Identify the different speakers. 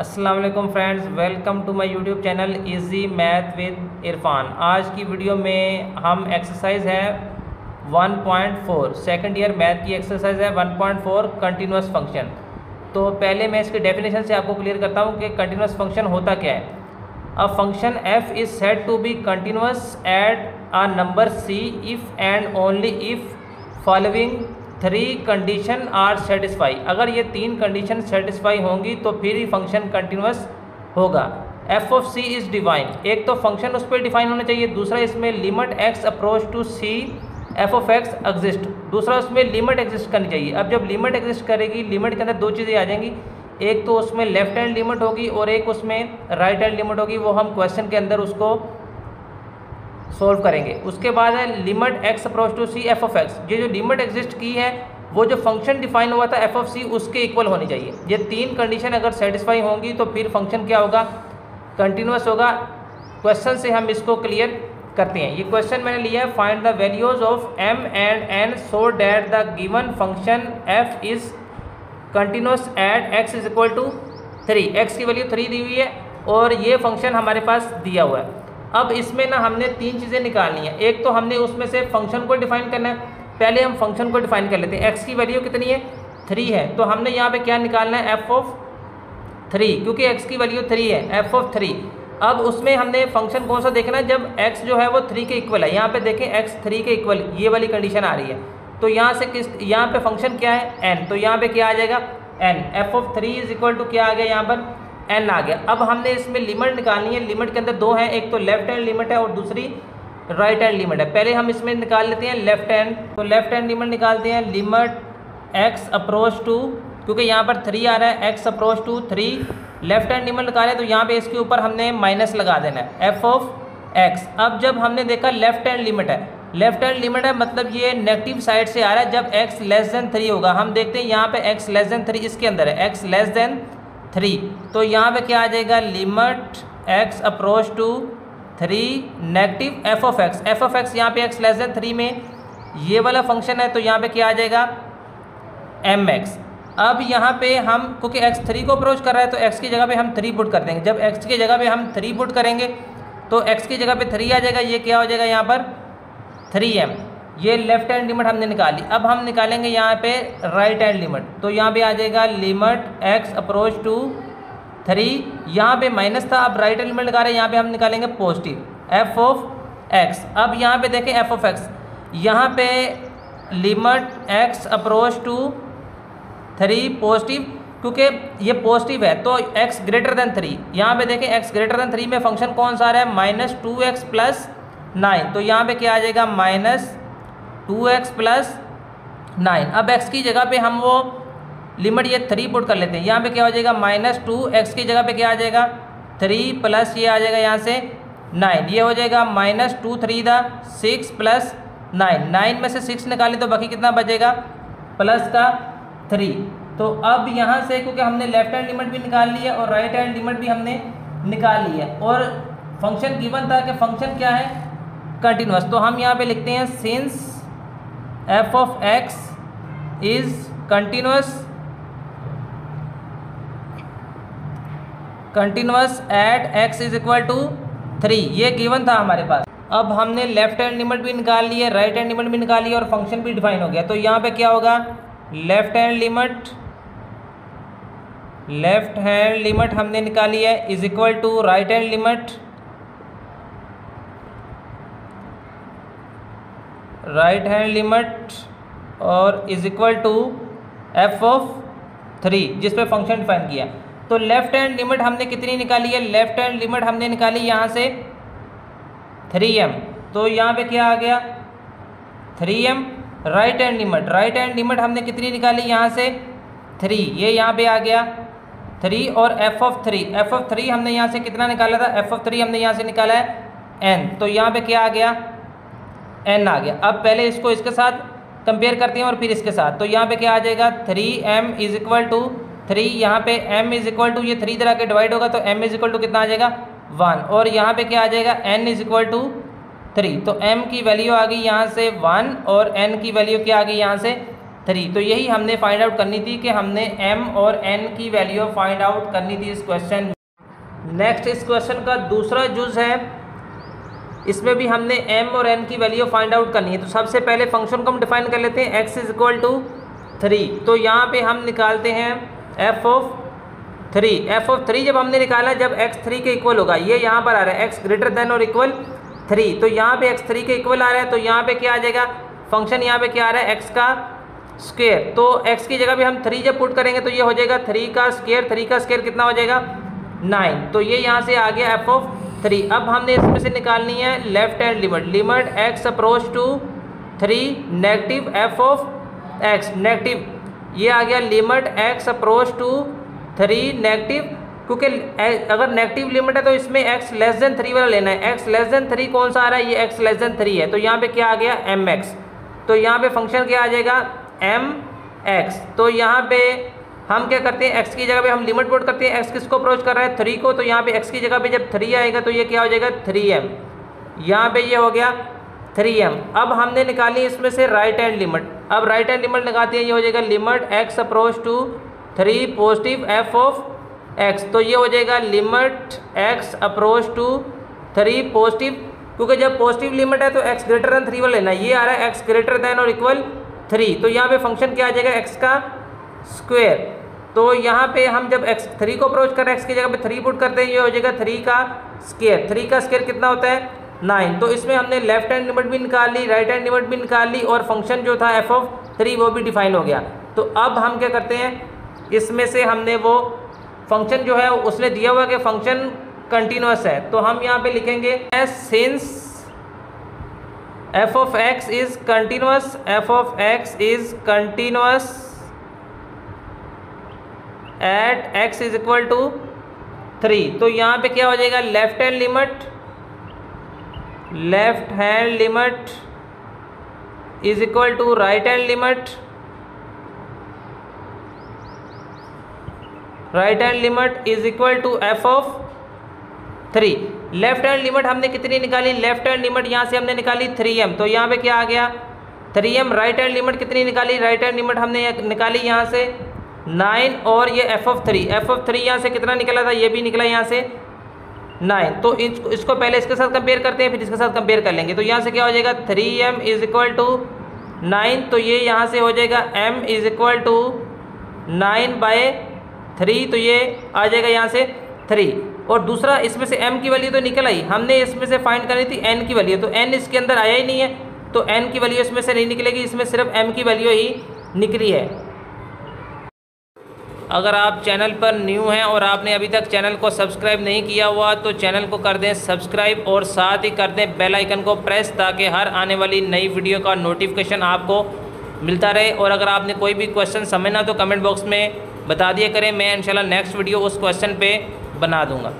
Speaker 1: अस्सलाम वालेकुम friends, welcome to my YouTube channel easy math with Irfan आज की वीडियो में हम एक्सरसाइज है 1.4 सेकंड ईयर मैथ की एक्सरसाइज है 1.4 कंटिन्यूस फ़ंक्शन तो पहले मैं इसके डेफिनेशन से आपको क्लियर करता हूँ कि कंटिन्यूस फ़ंक्शन होता क्या है। A function F is set to be continuous at a number C if and only if following three condition are satisfy अगर ये तीन कंडीशन सेटिस्फाई होंगी तो फिर ही फ़ंक्शन कंटिन्यूस होगा। F of C is defined एक तो फ़ंक्शन उस पर डिफाइन होना चाहिए, दूसरा इसमें limit X approach to C F of X exist दूसरा उसमें लिमिट एग्जिस्ट करनी चाहिए। अब जब लिमिट एग्जिस्ट करेगी लिमिट के अंदर दो चीज़ें आ जाएँगी। एक तो उसमें लेफ़्ट हैंड लिमिट होगी और एक उसमें राइट हैंड लिमिट होगी। वो हम क्वेश्चन के अंदर उसको सोल्व करेंगे। उसके बाद है limit X approach to C F of X ये जो लिमिट एग्जिस्ट की है, वो जो फ़ंक्शन डिफाइन हुआ था एफ़ ऑफ़ सी उसके इक्वल होनी चाहिए। ये तीन कंडीशन अगर सेटिस्फाई होंगी तो फिर फ़ंक्शन क्या होगा? कंटिन्यूस होगा। क्वेश्चन से हम इसको क्लियर करते हैं। ये क्वेश्चन मैंने लिया है find the values of M and N so that the given function F is continuous at X is equal to three X की वैल्यू थ्री दी हुई है, और ये फ़ंक्शन हमारे पास दिया हुआ है। अब इसमें ना हमने तीन चीज़ें निकालनी है। एक तो हमने उसमें से फ़ंक्शन को डिफाइन करना है। पहले हम फ़ंक्शन को डिफाइन कर लेते हैं। एक्स की वैल्यू कितनी है? थ्री है। तो हमने यहाँ पे क्या निकालना है? एफ़ ऑफ़ थ्री क्योंकि एक्स की वैल्यू थ्री है। एफ़ ऑफ़ थ्री अब उसमें हमने फ़ंक्शन कौन सा देखना है? जब एक्स जो है वो थ्री के इक्वल है। यहाँ पे देखें एक्स थ्री के इक्वल ये वाली कंडीशन आ रही है। तो यहाँ से किस, यहाँ पे फ़ंक्शन क्या है? एन तो यहाँ पे क्या आ जाएगा? And F of three is equal to क्या आ गया यहाँ पर? एन आ गया। अब हमने इसमें लिमिट निकालनी है। लिमिट के अंदर दो हैं। एक तो लेफ़्ट हैंड लिमिट है और दूसरी राइट हैंड लिमिट है। पहले हम इसमें निकाल लेते हैं लेफ़्ट हैंड तो लेफ़्ट हैंड लिमिट निकालते हैं। लिमिट एक्स अप्रोच टू क्योंकि यहाँ पर थ्री आ रहा है। X approach to three left hand limit निकाले तो यहाँ पे इसके ऊपर हमने माइनस लगा देना है। एफ़ ऑफ़ एक्स अब जब हमने देखा लेफ़्ट हैंड लिमिट है। लेफ़्ट हैंड लिमिट है मतलब ये नेगेटिव साइड से आ रहा है। जब एक्स लेस देन थ्री होगा, हम देखते हैं यहाँ पे एक्स लेस देन थ्री इसके अंदर है। एक्स लेस देन थ्री तो यहाँ पे क्या आ जाएगा? Limit X approach to three negative F of X F of X यहाँ पे एक्स लेस देन थ्री में ये वाला फ़ंक्शन है तो यहाँ पे क्या आ जाएगा? एम एक्स अब यहाँ पे हम, क्योंकि एक्स थ्री को अप्रोच कर रहा है तो एक्स की जगह पे हम थ्री पुट कर देंगे। जब एक्स की जगह पे हम थ्री पुट करेंगे तो एक्स की जगह पे थ्री आ जाएगा। ये क्या हो जाएगा यहाँ पर? थ्री एम ये लेफ़्ट हैंड लिमिट हमने निकाली। अब हम निकालेंगे यहाँ पे राइट हैंड लिमिट तो यहाँ पे आ जाएगा limit X approach to three यहाँ पे माइनस था, अब राइट हैंड लिमिट निकाले यहाँ पे हम निकालेंगे पॉजिटिव एफ़ ऑफ़ एक्स अब यहाँ पे देखें एफ़ ऑफ़ एक्स यहाँ पे limit X approach to three positive क्योंकि ये पॉजिटिव है तो एक्स ग्रेटर देन थ्री यहाँ पे देखें एक्स ग्रेटर देन थ्री में फ़ंक्शन कौन सा आ रहा है? Minus two X plus nine तो यहाँ पे क्या आ जाएगा? Minus two X plus nine. अब x की जगह पे हम वो लिमिट ये थ्री पुट कर लेते हैं। यहाँ पे क्या हो जाएगा? माइनस टू एक्स की जगह पे क्या आ जाएगा? थ्री प्लस ये आ जाएगा यहाँ से नाइन। ये हो जाएगा minus two three the six plus nine. Nine में से सिक्स निकालें तो बाकी कितना बचेगा? प्लस का थ्री तो अब यहाँ से क्योंकि हमने लेफ़्ट हैंड लिमिट भी निकाल ली है और राइट हैंड लिमिट भी हमने निकाल ली है। और फ़ंक्शन गिवन था कि फ़ंक्शन क्या है? कंटिन्यूस तो हम यहाँ पे लिखते हैं since F of X is continuous continuous at X is equal to three ये गिवन था हमारे पास। अब हमने लेफ़्ट हैंड लिमिट भी निकाल ली है राइट हैंड लिमिट भी निकाल ली और फ़ंक्शन भी डिफाइन हो गया। तो यहाँ पे क्या होगा? Left hand limit left hand limit हमने निकाली है is equal to right hand limit right hand limit और is equal to F of three, जिस पे फ़ंक्शन डिफाइन किया। तो लेफ़्ट हैंड लिमिट हमने कितनी निकाली है? लेफ़्ट हैंड लिमिट हमने निकाली यहाँ से थ्री एम तो यहाँ पे क्या आ गया? Three M right hand limit right hand limit हमने कितनी निकाली? यहाँ से थ्री ये यहाँ पे आ गया थ्री और f of three f of three हमने यहाँ से कितना निकाला था? एफ़ ऑफ़ थ्री हमने यहाँ से निकाला है एन तो यहाँ पे क्या आ गया? एन आ गया। अब पहले इसको इसके साथ कंपेयर करते हैं और फिर इसके साथ। तो यहाँ पे क्या आ जाएगा? Three m is equal to three यहाँ पे एम इज़ इक्वल टू ये थ्री तरह के डिवाइड होगा तो एम इज़ इक्वल टू कितना आ जाएगा? वन और यहाँ पे क्या आ जाएगा? N is equal to three तो एम की वैल्यू आ गई यहाँ से वन और एन की वैल्यू क्या आ गई यहाँ से थ्री तो यही हमने फाइंड आउट करनी थी कि हमने एम और एन की वैल्यू फाइंड आउट करनी थी इस क्वेश्चन नेक्स्ट इस क्वेश्चन का दूसरा जुज है। इसमें भी हमने एम और एन की वैल्यू फाइंड आउट करनी है। तो सबसे पहले फ़ंक्शन को हम डिफाइन कर लेते हैं। X is equal to three तो यहाँ पे हम निकालते हैं f of three f of three जब हमने निकाला, जब एक्स थ्री के इक्वल होगा, ये यहाँ पर आ रहा है। एक्स ग्रेटर देन और इक्वल थ्री तो यहाँ पे एक्स थ्री के इक्वल आ रहा है तो यहाँ पे क्या आ जाएगा? फ़ंक्शन यहाँ पे क्या आ रहा है? एक्स का स्क्वेयर तो एक्स की जगह भी हम थ्री जब पुट करेंगे तो ये हो जाएगा थ्री का स्क्वेयर थ्री का स्क्वेयर कितना हो जाएगा? नाइन तो ये यहाँ से आ गया एफ़ ऑफ़ थ्री। अब हमने इसमें से निकालनी है left hand limit. Limit x approach to three, negative f of x. Negative. ये आ गया limit x approach to three, negative. क्योंकि अगर नेगेटिव लिमिट है तो इसमें एक्स लेस देन थ्री वाला लेना है। एक्स लेस देन थ्री कौन सा आ रहा है? ये एक्स लेस देन थ्री है। तो यहाँ पे क्या आ गया? M x. तो यहाँ पे फ़ंक्शन क्या आ जाएगा? M x. तो यहाँ पे हम क्या करते हैं एक्स की जगह पे हम लिमिट पुट करते हैं एक्स किसको अप्रोच कर रहा है थ्री को तो यहाँ पे एक्स की जगह पे जब थ्री आएगा तो ये क्या हो जाएगा थ्री एम यहाँ पे ये हो गया थ्री एम अब हमने निकाली इसमें से राइट हैंड लिमिट अब राइट हैंड लिमिट लगाते हैं, ये हो जाएगा limit x approach to three positive f of x तो ये हो जाएगा limit x approach to three positive क्योंकि जब पॉजिटिव लिमिट है तो एक्स ग्रेटर देन थ्री वाला लेना ये आ रहा है एक्स ग्रेटर देन और इक्वल थ्री तो यहाँ पे फ़ंक्शन क्या आ जाएगा एक्स का स्क्वेयर तो यहाँ पे हम जब एक्स थ्री को अप्रोच कर रहे हैं एक्स की जगह पे थ्री पुट करते हैं, ये हो जाएगा थ्री का स्केयर थ्री का स्केयर कितना होता है? नाइन तो इसमें हमने लेफ़्ट हैंड लिमिट भी निकाल ली राइट हैंड लिमिट भी निकाल ली और फ़ंक्शन जो था एफ़ ऑफ़ थ्री वो भी डिफाइन हो गया. तो अब हम क्या करते हैं? इसमें से हमने वो फ़ंक्शन जो है, उसने दिया हुआ कि फ़ंक्शन कंटिन्यूस है. तो हम यहाँ पे लिखेंगे as since f of x is continuous f of x is continuous at x is equal to three तो यहाँ पे क्या हो जाएगा? Left hand limit left hand limit is equal to right hand limit right hand limit is equal to f of three left hand limit हमने कितनी निकाली? Left hand limit यहाँ से हमने निकाली थ्री एम तो यहाँ पे क्या आ गया? Three m right hand limit कितनी निकाली? राइट हैंड लिमिट हमने निकाली यहाँ से नाइन और ये f of three f of three यहाँ से कितना निकला था? ये भी निकला यहाँ से नाइन। तो इसको पहले इसके साथ कंपेयर करते हैं, फिर इसके साथ कंपेयर कर लेंगे। तो यहाँ से क्या हो जाएगा? Three m is equal to nine तो ये यहाँ से हो जाएगा m is equal to nine by three तो ये आ जाएगा यहाँ से थ्री और दूसरा, इसमें से m की वैल्यू तो निकल आई हमने इसमें से फाइंड करनी थी n की वैल्यू तो n इसके अंदर आया ही नहीं है। तो n की वैल्यू इसमें से नहीं निकलेगी। इसमें सिर्फ़ m की वैल्यू ही निकली है। अगर आप चैनल पर न्यू हैं और आपने अभी तक चैनल को सब्सक्राइब नहीं किया हुआ तो चैनल को कर दें सब्सक्राइब और साथ ही कर दें बेल आइकन को प्रेस, ताकि हर आने वाली नई वीडियो का नोटिफिकेशन आपको मिलता रहे। और अगर आपने कोई भी क्वेश्चन समझना तो कमेंट बॉक्स में बता दिया करें। मैं इंशाल्लाह नेक्स्ट वीडियो उस क्वेश्चन पे बना दूँगा।